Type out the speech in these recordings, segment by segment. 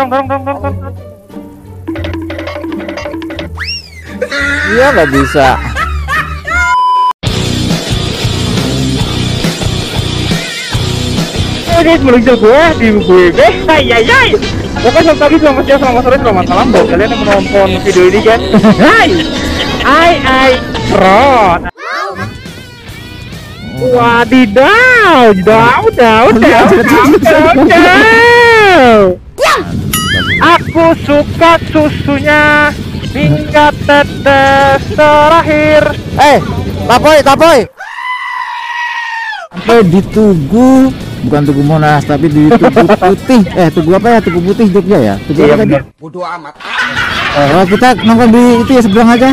Dorong, dorong, dorong, dorong, dorong. Iya nggak bisa. Oh, guys, meluncur gue di WB. Hai, hai, hai. Oke, selamat pagi, selamat siang, selamat sore, selamat malam buat kalian yang menonton video ini, guys. Hai. Hai, hai. Rod. Wadidaw, daw, daw, daw, daw, daw. Aku suka susunya hingga tetes terakhir. Eh, tapoy, tapoy. Sampai di Tugu, bukan Tugu Monas, tapi di Tugu Putih. Eh, Tugu apa ya? Tugu Putih Jogja ya? Tugu Iya apa tadi? Bodoh amat. Oh, kita nongkrong di itu ya seberang aja.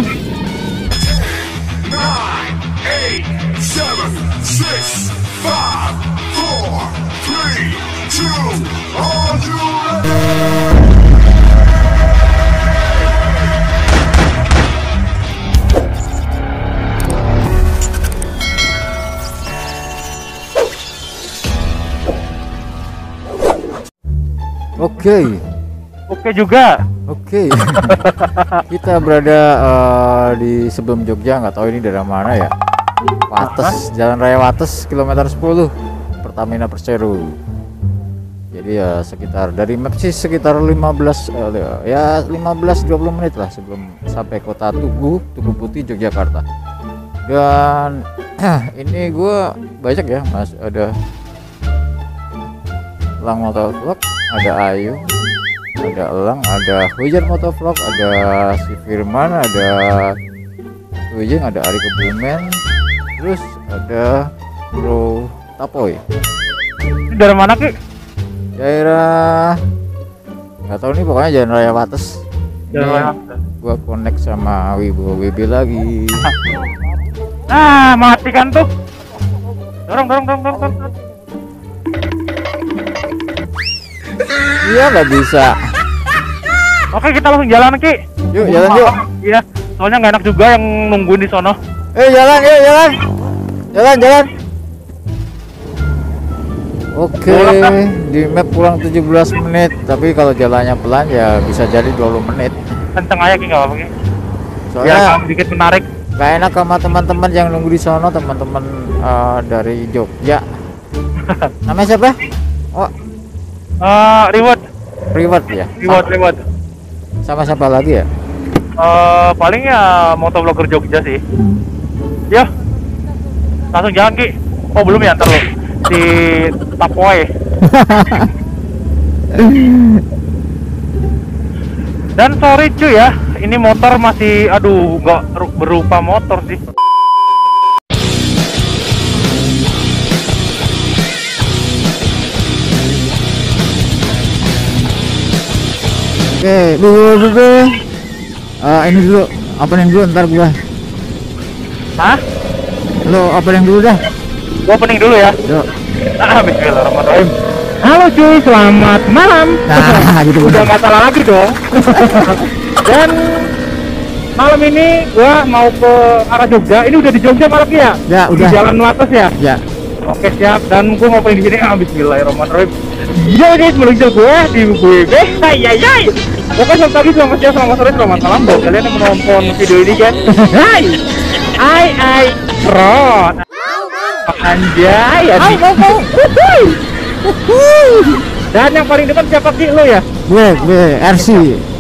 eight, seven, six, five, Oke, Oke juga. oke. kita berada eh, di sebelum Jogja, nggak tahu ini daerah mana ya. Wates, Jalan Raya Wates, kilometer 10, Pertamina Persero. Jadi ya sekitar dari map sih sekitar 15 eh, ya 15 20 menit lah sebelum sampai kota Tugu, Tugu Putih Yogyakarta. Dan ini gua banyak ya Mas ada Elang Motovlog, ada Ayu, ada Elang, ada Hujan Motovlog, ada si Firman, ada Hujan, ada Ari Kebumen, terus ada Bro Tapoy. Ini dari mana, Ki? daerah nggak tahu nih pokoknya jalan raya Wates Ini mana? gua connect sama Wibo WB lagi Nah, mati kan tuh. Dorong, dorong, dorong, dorong, dorong. Iya nggak bisa Oke, kita langsung jalan, Ki. yuk jalan yuk Iya, soalnya nggak enak juga yang nungguin di sono. eh jalan yuk jalan jalan jalan Oke, di map pulang 17 menit, tapi kalau jalannya pelan ya bisa jadi 20 menit. Kenceng aja, Ki, nggak apa-apa, Soalnya sedikit menarik. gak enak sama teman-teman yang nunggu di sono, teman-teman eh, dari Jogja. Namanya siapa? Eh, reward, Reward ya. reward, reward. Sama siapa lagi ya? Eh, paling ya motovlogger Jogja sih. Ya, langsung jalan, Ki. Oh, belum ya, ntar lo. Si Tapoy. Dan sorry cuy ya, ini motor masih, aduh, nggak ru- berupa motor sih. Oke, dulu dulu. Eh, ini dulu, opening dulu ntar gua. Hah? Lo opening dulu dah. Gua opening dulu ya. Yuk. Ah, Bismillahirrahmanirrahim. Halo cuy, selamat malam. Nah, gitu Udah nggak salah lagi dong. Dan malam ini gua mau ke arah Jogja. Ini udah di Jogja malam ya? Ya, Di udah. Jalan Latas ya? Ya. Oke siap. Dan gua mau di sini. Ah, Bismillahirrahmanirrahim. Yo guys, meluncur gua di WB. Hai, hai, hai. Oke, selamat pagi, selamat siang, selamat sore, selamat malam buat kalian yang menonton video ini guys. Hai, hai, hai, Rod. Anjay, ya. Hai, mau, Dan yang paling depan siapa Ki? Lo ya? Gue, gue RC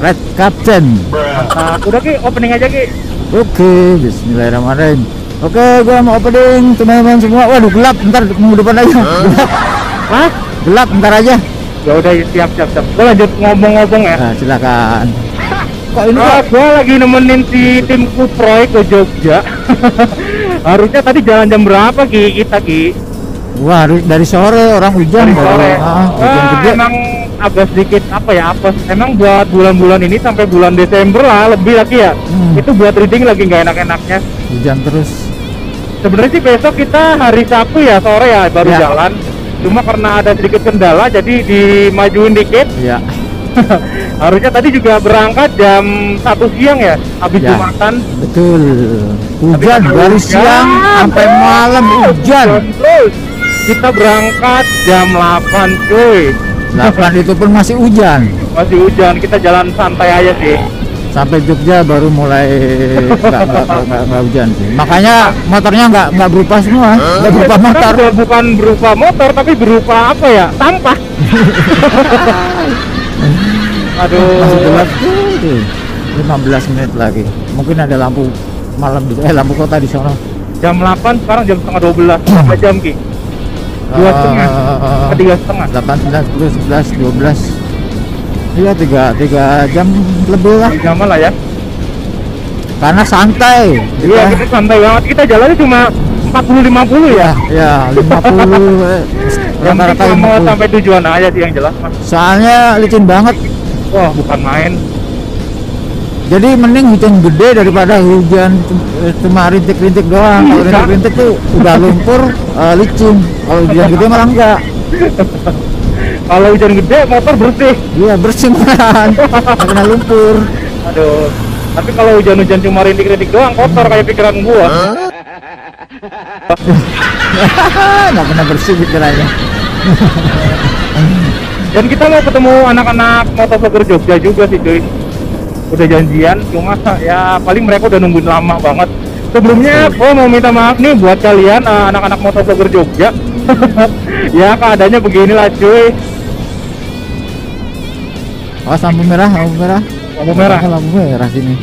Red Captain. Nah, udah Ki, opening aja Ki. Oke, Bismillahirrahmanirrahim. Oke, gua mau opening teman-teman semua. Waduh, gelap. Ntar minggu depan aja. Gelap. Hah? Gelap ntar aja. Ya udah, siap, siap, siap. Gue lanjut ngomong-ngomong ya. Nah, silakan. Kok ini Ah, kok gue lagi nemenin si tim Kuproy ke Jogja. Harusnya tadi jalan jam berapa Ki kita Ki? Wah, harus dari sore orang hujan Dari sore. Ah, hujan Ah, gede. emang agak sedikit apa ya apes. Emang buat bulan-bulan ini sampai bulan Desember lah lebih lagi ya. Hmm. Itu buat reading lagi nggak enak-enaknya. Hujan terus. Sebenarnya sih besok kita hari Sabtu ya sore ya baru Ya. jalan. Cuma karena ada sedikit kendala jadi dimajuin dikit. Ya. Harusnya tadi juga berangkat jam satu siang ya habis Ya. jumatan. Betul. Hujan dari siang sampai malam hujan. terus kita berangkat jam 8 cuy 8 itu pun masih hujan masih hujan kita jalan santai aja sih sampai Jogja baru mulai nggak hujan sih. Makanya motornya nggak nggak berupa semua nggak berupa motor. Bukan- berupa motor tapi berupa apa ya? Sampah aduh. Masih gelap tuh, tuh 15 menit lagi. Mungkin ada lampu malam di eh lampu kota di sana. Jam 8 sekarang jam setengah 12 berapa jam ki? Dua setengah. Eh, ke tiga setengah. 8, 9, 10, 11, 12 Iya tiga, tiga jam lebih lah. Jam lah ya. Karena santai iya kita santai banget. Kita jalannya cuma 40-50 ya. Ya 50 eh, yang Rata-rata mau 50 sampai tujuan aja sih yang jelas mas. Soalnya licin banget. Wah bukan main. Jadi mending hujan gede daripada hujan cuma rintik-rintik doang. Kalau Iya. rintik-rintik tuh udah lumpur eh, licin. Kalau hujan gede malah enggak kalau hujan gede motor bersih Iya bersih Nggak kena lumpur. Aduh. Tapi kalau hujan-hujan cuma rintik-rintik doang kotor kayak pikiran gua. Nggak pernah bersih pikirannya. Dan kita mau ketemu anak-anak motovlogger Jogja juga sih cuy. Udah janjian cuma ya paling mereka udah nungguin lama banget. Sebelumnya gua mau minta maaf nih buat kalian eh, anak-anak motovlogger Jogja ya keadaannya beginilah cuy. Oh lampu merah, lampu merah. Lampu merah. Lampu merah sini?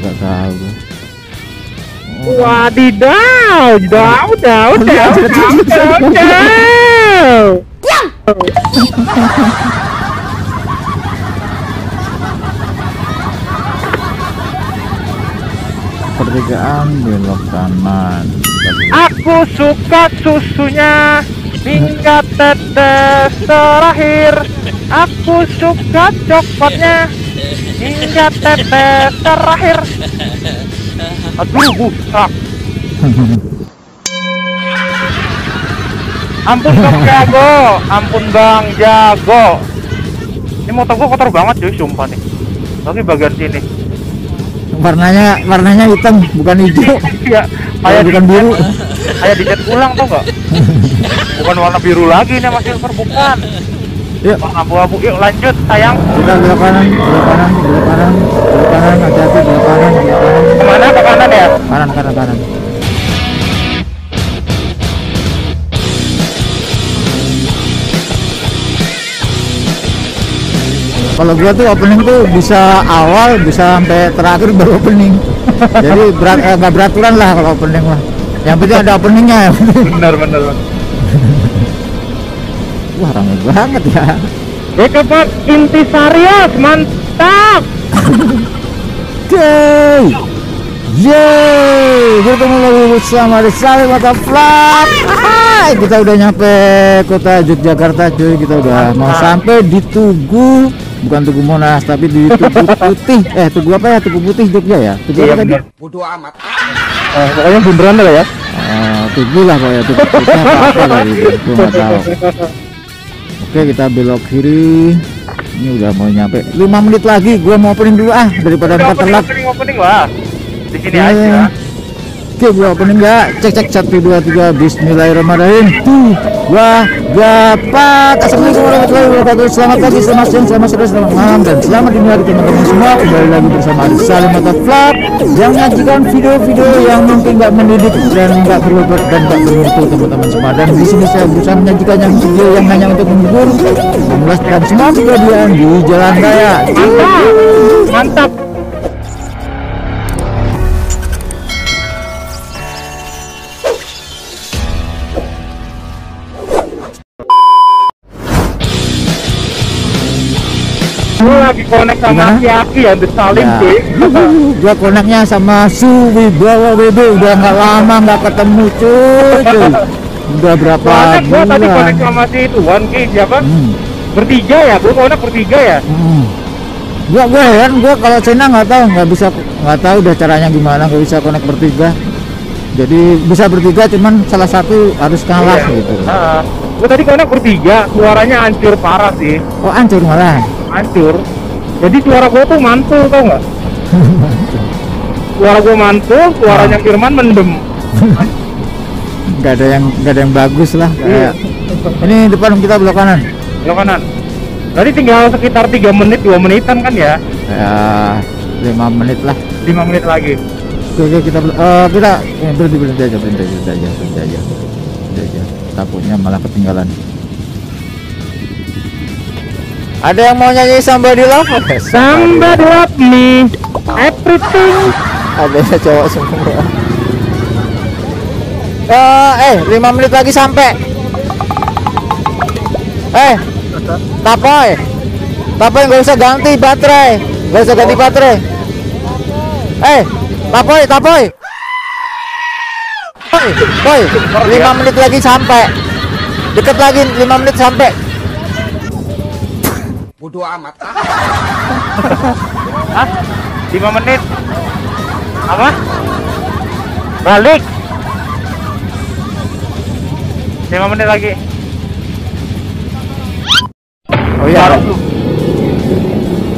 Gak tahu. Gue Wadidaw, daw, daw, daw, daw, daw, daw. Pertigaan belok kanan Aku suka susunya hingga tetes terakhir. Aku suka coklatnya hingga tetes terakhir. Aduh, busak. Ampun Bang Jago, ampun Bang Jago. Ini motor gua kotor banget cuy, sumpah nih. Lagi bagian sini. Warnanya warnanya hitam bukan hijau Iya, Kayak bukan biru kayak dicat ulang tau nggak? bukan warna biru lagi nih Mas Silver bukan. Yuk Bang abu-abu yuk lanjut sayang. kita belok kanan belok kanan belok kanan belok kanan hati-hati belok kanan belok kanan Ke mana ke kanan ya? kanan kanan kanan kalau gua tuh opening tuh bisa awal bisa sampai terakhir baru opening. Jadi berat eh, nggak beraturan lah kalau opening mah. Yang penting ada openingnya. Ya bener. bener. wah ramai banget ya. Ekapak Intisarius mantap. Oke Yeay! Bertemu lagi bersama di Salim Mata Vlog Hai Kita udah nyampe kota Yogyakarta cuy. Kita udah mau sampai di Tugu Bukan Tugu Monas Tapi di Tugu Putih Eh Tugu apa ya? Tugu Putih Jogja ya? Tugu Iya apa tadi? bener. Eh, pokoknya beneran lah ya. Oh, Tugu lah pokoknya Tugu Putih apa apa Gue nggak tahu Oke kita belok kiri Ini udah mau nyampe 5 menit lagi Gua mau opening dulu ah Daripada ntar telat opening opening wah. Di sini Iya. aja. Oke gua opening ya. Cek cek satu dua tiga. Bismillahirrahmanirrahim. Tuh Dua Dapat Assalamualaikum warahmatullahi wabarakatuh. Selamat pagi Selamat siang Selamat sore Selamat malam. Dan selamat dini hari teman-teman semua. Kembali lagi bersama Salim Mata Vlog Yang menyajikan video-video Yang mungkin nggak mendidik Dan nggak berbobot Dan nggak bermutu teman-teman semua. Dan di sini saya berusaha menyajikan yang video Yang hanya untuk menghibur Memulaskan semua kejadian Di jalan raya. Mantap. Mantap. Gue lagi connect sama si Aki ya, The Salim Ya. cuy. gua koneknya sama Suwi bawa BB udah nggak lama nggak ketemu cuy, cuy. udah berapa Soalnya gue tadi connect sama si Tuan Ki, siapa? hmm. Bertiga ya, gue connect bertiga ya. Hmm. gua gua heran gua kalau Cina nggak tahu nggak bisa nggak tahu udah caranya gimana nggak bisa connect bertiga jadi bisa bertiga cuman salah satu harus kalah gitu gue tadi connect bertiga, suaranya hancur parah sih. oh hancur malah hancur jadi suara gua tuh mantul tau nggak suara gua mantul suaranya Ah. Firman mendem nggak ada yang nggak ada yang bagus lah Iya. kayak ini depan kita belok kanan belok kanan Berarti tinggal sekitar 3 menit, 2 menitan kan ya? ya lima menit lah 5 menit lagi. oke oke kita eh, kita eh, berhenti berhenti aja berhenti aja berhenti aja berhenti aja takutnya malah ketinggalan. Ada yang mau nyanyi somebody love? Somebody love. Me, everything. ada cowok semua. Eh eh lima menit lagi sampai. Eh tapoy. Tapoy nggak usah ganti baterai. Nggak usah ganti baterai. Eh tapoy tapoy Boy, boy, lima menit lagi sampai deket lagi lima menit sampai Bodoh amat. Hah? 5 menit. Apa? Balik. 5 menit lagi. oh iya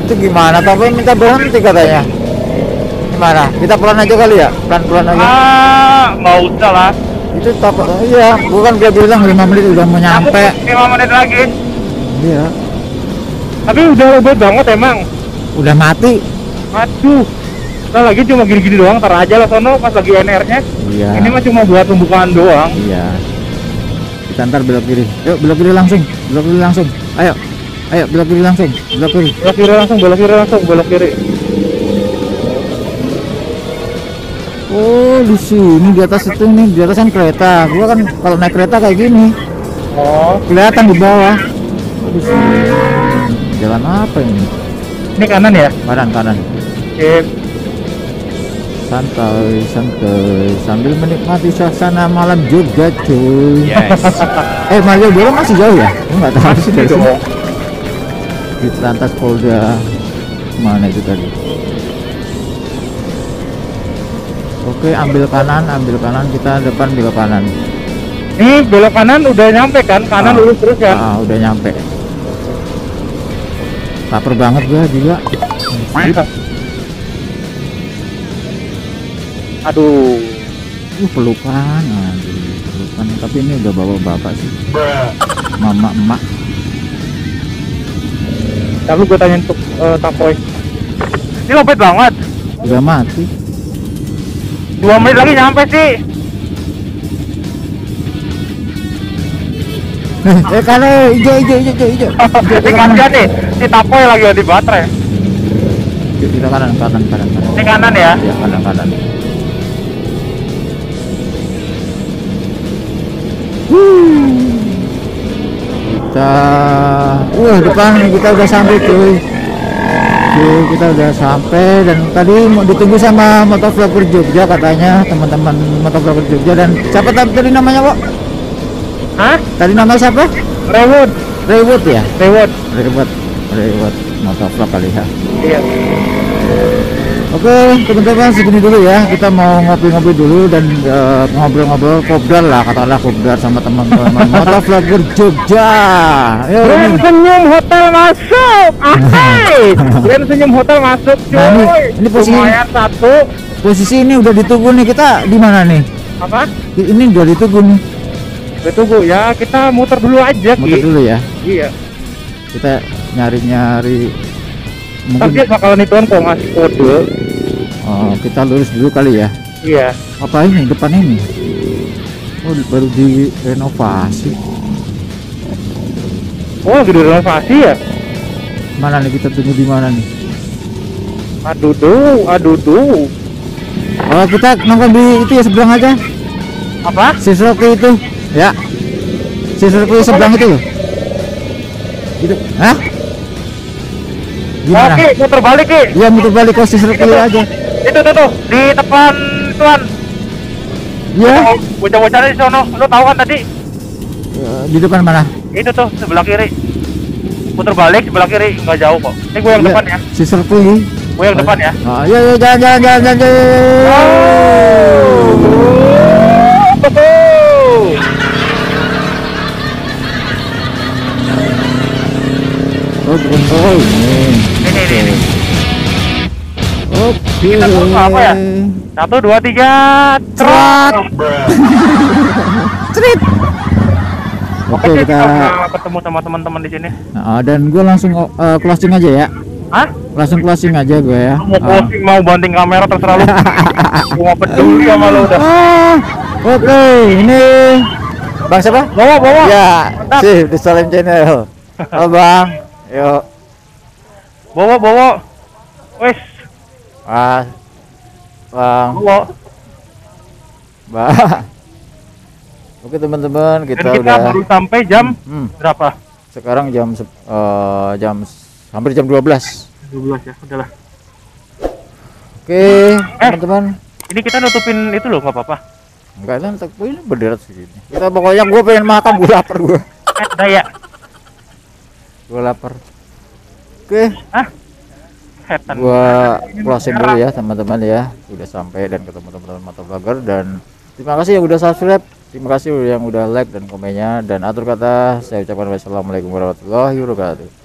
itu gimana tapi minta berhenti katanya gimana kita pelan aja kali ya? Pelan pelan aja. Ah, nggak usah lah. itu takut iya bukan dia bilang lima menit udah mau nyampe. Aku 5 menit lagi. iya. Tapi udah ribet banget emang. udah mati. Aduh. Kita lagi cuma gini-gini doang, tar aja lah sono pas lagi NR-nya. iya. Ini mah cuma buat pembukaan doang. iya. Kita ntar belok kiri. Yuk belok kiri langsung. Belok kiri langsung. Ayo. Ayo belok kiri langsung. Belok kiri. Belok kiri langsung, belok kiri langsung, belok kiri. Oh di sini di atas itu nih di atas kan kereta. Gua kan kalau naik kereta kayak gini. Oh, kelihatan di bawah. Oh, di sini. Jalan apa ini? Ini kanan ya? kanan kanan. Oke. santai santai. Sambil menikmati suasana malam juga cuy. Yes. eh Malioboro masih jauh ya? Gua nggak tahu. Sih dari sini di Lantas Polda. Mana itu tadi Oke ambil kanan ambil kanan kita depan belok kanan Ini belok kanan udah nyampe kan? Kanan Ah. lurus terus kan? ah, udah nyampe lapar banget gua juga Iya. Aduh. uh pelukan aduh pelukan tapi ini udah bawa bapak sih mama emak Lalu gue tanya untuk eh, tapoy. Ini lopet banget. udah mati Dua menit lagi nyampe sih. eh, eh kalau hijau hijau hijau hijau hijau Ini kasihan nih. Si tapoy lagi di baterai. Kita kanan kanan kanan kanan Ini kanan ya. ya kanan kanan kita wah depan kita udah sampai cuy cuy kita udah sampai dan tadi mau ditunggu sama motovlogger Jogja katanya teman-teman motovlogger Jogja dan siapa tadi namanya kok Hah? tadi nama siapa Reward. Reward ya Reward. Reward Reward motovlog kali ya Iya. Oke, teman-teman segini dulu ya. Kita mau ngopi-ngopi dulu dan eh, ngobrol-ngobrol kopdar lah, katakanlah kopdar sama teman-teman motovlogger Jogja. Grand ini. Senyum Hotel masuk. Ahai. Grand Senyum Hotel masuk cuy. Nah, ini- ini posisi- Lumayan satu. Posisi ini udah ditunggu nih kita di mana nih? Apa? Ini udah ditunggu nih. Gue tunggu ya. Kita muter dulu aja Muter Ki. dulu ya. Iya. Kita nyari-nyari Mungkin bakalan ituan kok ngasih kode. oh, kita lurus dulu kali ya. Iya. Apa ini depan ini? Oh, baru direnovasi. Oh lagi direnovasi ya? Mana nih kita tunggu di mana nih? Aduh duh, aduh duh. Oh, kita nongkrong di itu ya seberang aja. Apa? Sisroki itu ya Sisroki seberang itu loh itu hah gimana Oke, muter balik Ki. ya muter balik ke Sisroki aja Itu tuh tuh di depan tuan. ya Bocah-bocahnya di sono. Lo tahu kan tadi? Eh, di depan mana Itu tuh sebelah kiri. Muter balik sebelah kiri nggak jauh kok. Ini gue yang depan ya. Sisroki Gue yang depan ya. oh, ya ya jalan jalan jalan jalan, jalan. oh oh ini Ini ini ini. oke Kita tunggu apa ya? Satu dua tiga. Trot. Cerit. Oke Oke, kita ketemu sama teman-teman di sini. nah, dan gue langsung uh, closing aja ya. Hah? Langsung closing aja gue ya. Mau Ah. closing, mau banting kamera terserah lu. Gua peduli sama lu udah. Ah, Oke, ini Bang siapa? Bawa, bawa. Ya, sih di Salim Channel. Halo Bang. Yuk. Bawa, bawa. Wes, Ah. Bang, bawa. Bang. Oke teman-teman, Dan kita, kita udah baru sampai jam hmm, berapa? sekarang jam eh, jam hampir jam 12. 12 ya, udahlah. Oke, teman-teman. Ini kita nutupin itu loh, nggak apa-apa. Enggak kan tak ini berderet segini. Kita pokoknya gue pengen makan, gue lapar gue. Eh, daya. Gue lapar. Oke, Setan. gua closing dulu ya teman-teman ya. Udah sampai dan ketemu teman-teman motovlogger dan terima kasih yang udah subscribe. Terima kasih yang udah like dan komennya dan atur kata saya ucapkan wassalamualaikum warahmatullahi wabarakatuh.